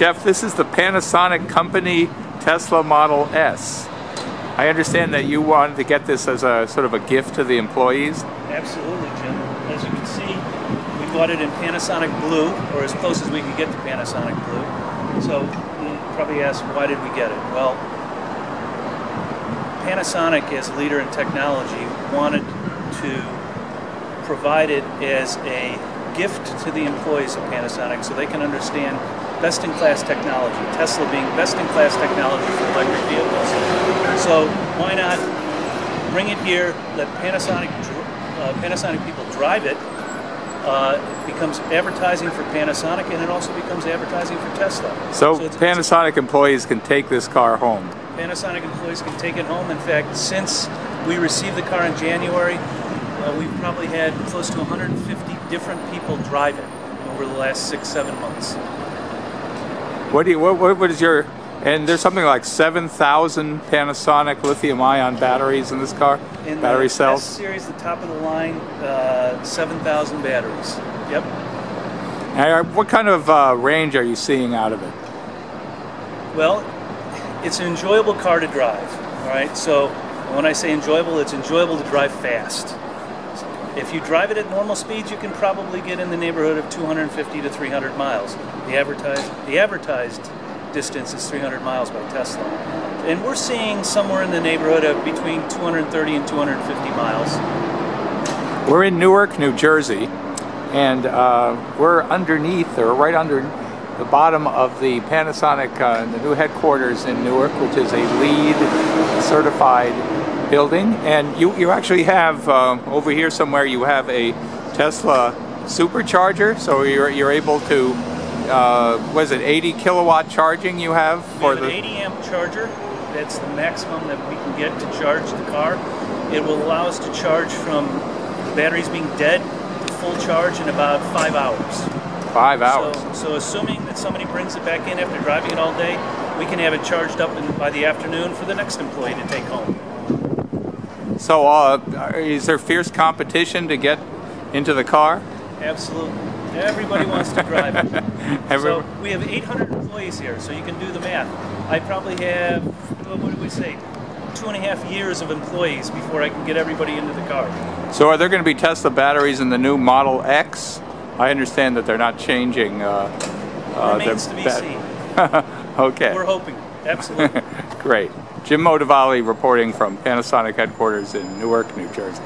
Jeff, this is the Panasonic Company Tesla Model S. I understand that you wanted to get this as a sort of a gift to the employees. Absolutely, Jim. As you can see, we bought it in Panasonic Blue, or as close as we could get to Panasonic Blue. So you probably ask, why did we get it? Well, Panasonic, as a leader in technology, wanted to provide it as a gift to the employees of Panasonic so they can understand best-in-class technology, Tesla being best-in-class technology for electric vehicles. So why not bring it here, let Panasonic, uh, Panasonic people drive it, uh, it becomes advertising for Panasonic and it also becomes advertising for Tesla. So, so it's, Panasonic it's, employees can take this car home. Panasonic employees can take it home. In fact, since we received the car in January, uh, we've probably had close to 150 different people drive it over the last six, seven months. What do you, what, what is your, and there's something like 7,000 Panasonic lithium-ion batteries in this car? In Battery the cells? S series, the top of the line, uh, 7,000 batteries. Yep. And what kind of uh, range are you seeing out of it? Well, it's an enjoyable car to drive. All right, so when I say enjoyable, it's enjoyable to drive fast. If you drive it at normal speeds, you can probably get in the neighborhood of 250 to 300 miles. The advertised, the advertised distance is 300 miles by Tesla. And we're seeing somewhere in the neighborhood of between 230 and 250 miles. We're in Newark, New Jersey, and uh, we're underneath, or right under the bottom of the Panasonic, uh, the new headquarters in Newark, which is a LEED certified building. And you, you actually have, um, over here somewhere, you have a Tesla supercharger. So you're, you're able to, uh, was it 80 kilowatt charging you have? For the... 80 amp charger. That's the maximum that we can get to charge the car. It will allow us to charge from the batteries being dead to full charge in about five hours. Five hours. So, so, assuming that somebody brings it back in after driving it all day, we can have it charged up in, by the afternoon for the next employee to take home. So, uh, is there fierce competition to get into the car? Absolutely. Everybody wants to drive it. so we have 800 employees here, so you can do the math. I probably have, what do we say, two and a half years of employees before I can get everybody into the car. So are there going to be Tesla batteries in the new Model X? I understand that they're not changing. Uh, uh, Remains to be seen. okay. We're hoping. Absolutely. Great. Jim Motavalli reporting from Panasonic headquarters in Newark, New Jersey.